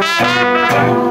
Música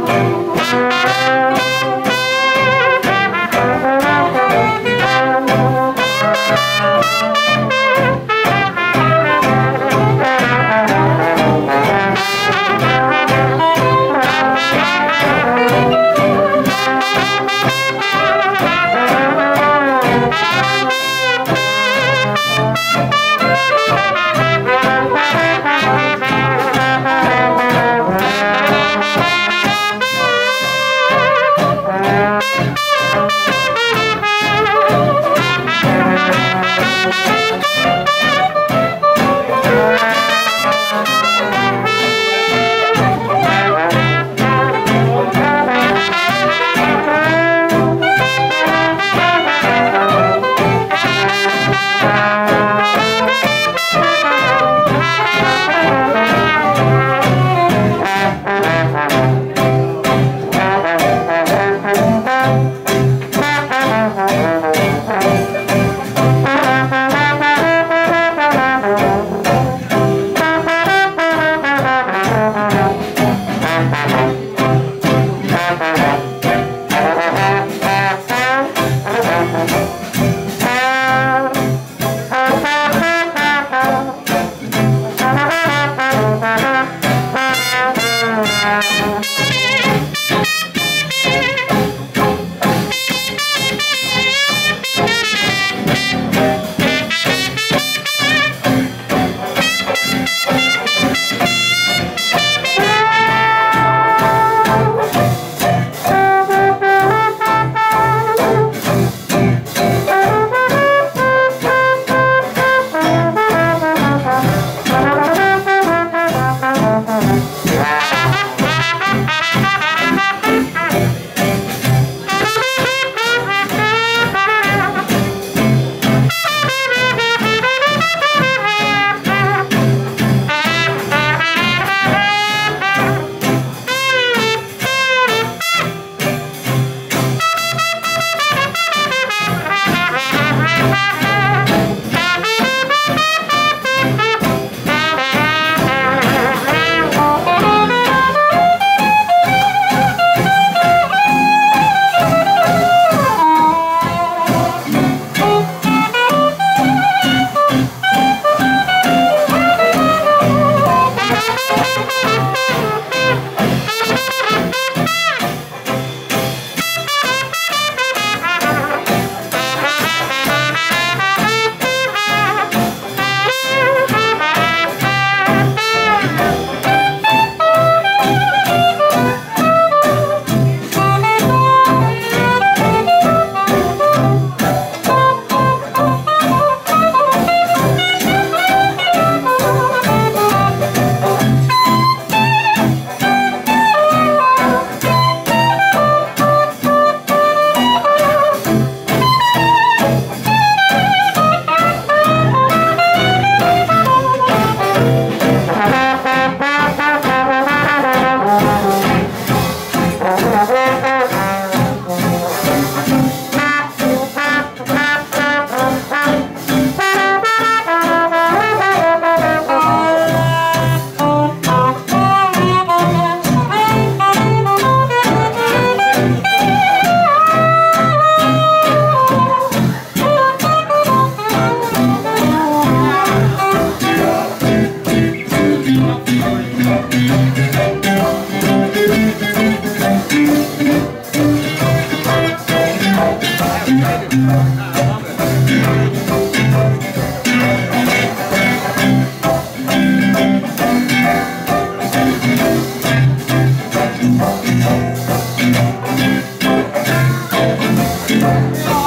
Yeah.